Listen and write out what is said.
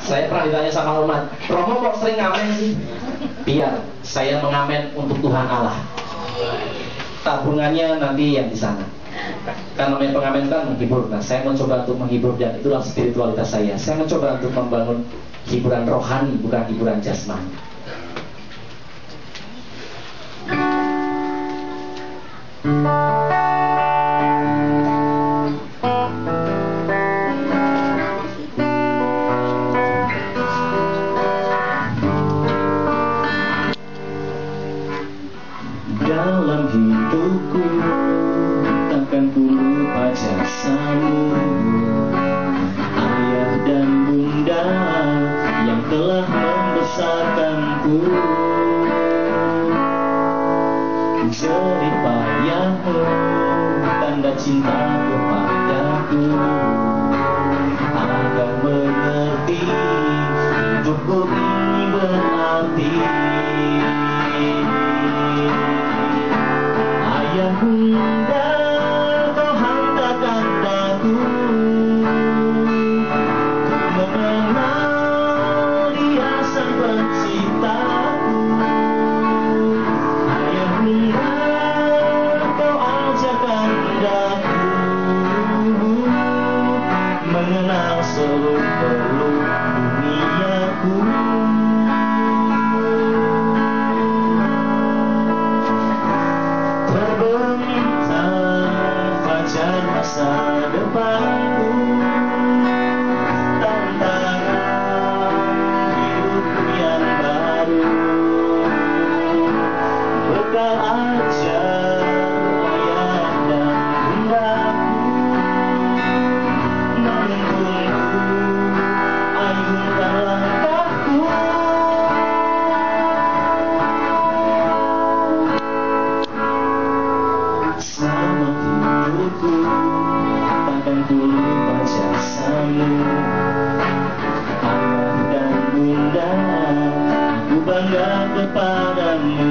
saya pernah ditanya sama umat, Romo kok sering ngamen sih? Biar saya mengamen untuk Tuhan Allah. Tabungannya nanti yang di sana. Kan namanya pengamen kan menghibur. Nah, saya mencoba untuk menghibur dan itulah spiritualitas saya. Saya mencoba untuk membangun hiburan rohani, bukan hiburan jasmani. Dalam hidupku takkan ku lupa jasamu Ayah dan bunda yang telah membesarkanku. Jerih payahmu tanda cinta Bye. Ayah dan bunda Aku bangga kepadamu.